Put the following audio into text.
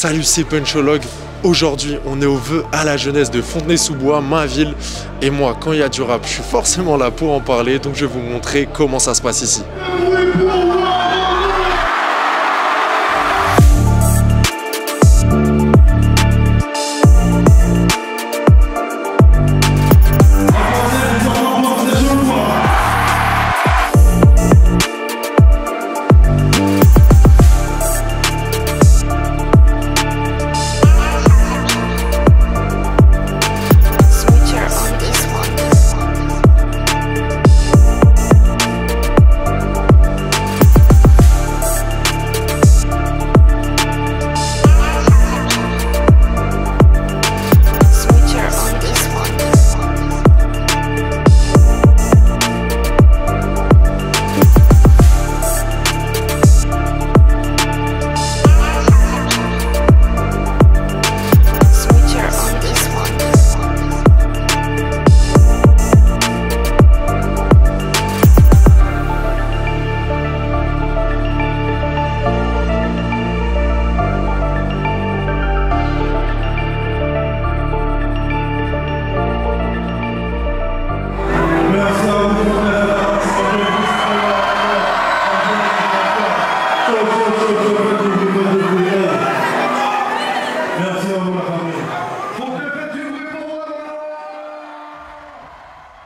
Salut, c'est Punchologue. Aujourd'hui, on est au vœu à la jeunesse de Fontenay-sous-Bois, Mainville. Et moi, quand il y a du rap, je suis forcément là pour en parler. Donc, je vais vous montrer comment ça se passe ici. Merci à vous, la famille.